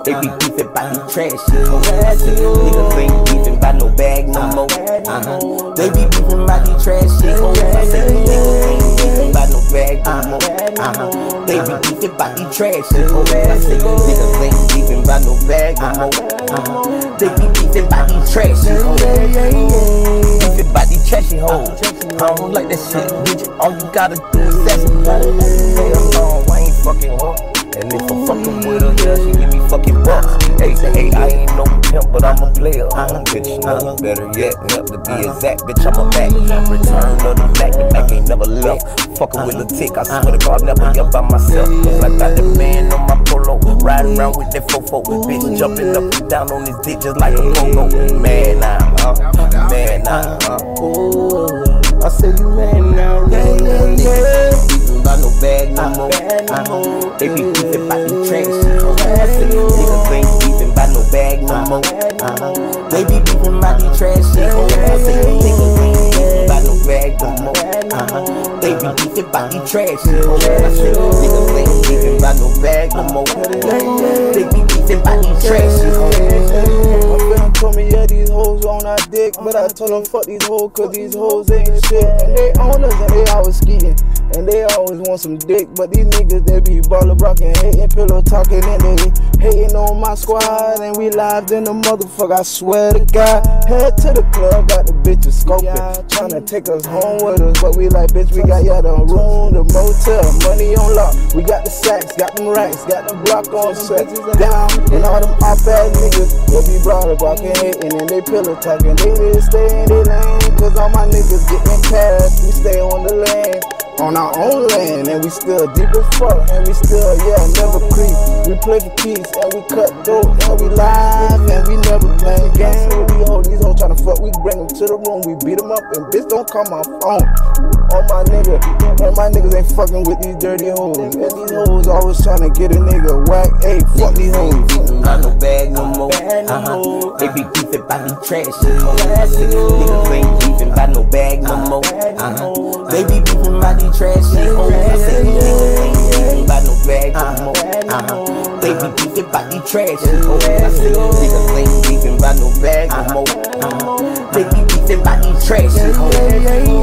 They be beefing by these trash shit. Niggas ain't beefing by no bag no more. Uh-huh. They be beefing by these trash shit. I said, niggas ain't beefing by no bag no more. Uh-huh. They be beefing by these trash shit. I said, niggas ain't beefing by no bag no more. Uh-huh. They be beefing by these trash shit. Beefing by these trashy hoes. I don't like that shit, bitch. All you gotta do is ask me. Hell no, I ain't fucking her. And if I'm fucking with her, yeah, she give me fucking bucks. Hey, hey, I ain't no pimp, but I'm a player. Uh, bitch, uh, better yet, help to be exact, bitch, I'm a Mac. Return of the Mac, the Mac ain't never left. Fucking with a tick, I swear to God, never get by myself. Cause I got the man on my polo, riding around with that fofo. Bitch, jumping up and down on his dick just like a pogo. Man, nah, uh, man, nah, uh. Uh-huh. They be beefing by the. I said, niggas ain't beefing by no bag no more. Uh-huh. They be beefing by the trash shit. Niggas ain't beefing by no bag no more. Uh-huh. They be beefing by the trash shit. Niggas ain't beefing by no bag no more. They be beefing by the trash. Dick. But I told them, fuck these hoes, cause these hoes ain't shit. And they own us, and they always skiing. And they always want some dick. But these niggas, they be baller rocking, hating, pillow talking, and they hating on my squad. And we live in the motherfucker, I swear to God. Head to the club, got the bitches scoping. Tryna take us home with us. But we like, bitch, we got y'all the room, the motel, money on lock. We got the sacks, got them racks, got the block on set. Down, and all them off ass niggas, they be baller rocking, hating, and they pillow talking. They need to stay in their lane, cause all my niggas getting cash. We stay on the lane on our own land, and we still deep as fuck, and we still, yeah, never creep. We play for peace, and we cut dope, and we live, and we never play games with these hoes. These hoes tryna fuck, we bring them to the room, we beat them up, and bitch don't call my phone. All my nigga, and my niggas ain't fucking with these dirty hoes, and these hoes always tryna get a nigga whack. Hey, fuck these hoes. beefing by no bag no more. Uh-huh. They be by the trash. I said, niggas ain't beefing by no bag no more. Uh-huh. They be beefing by the trash shit. I said, niggas ain't beefing by no bag no more. Uh-huh. They be beefing by the trash shit. I said, niggas ain't beefing by no bag no more. Uh-huh. They be beefing by the trash shit.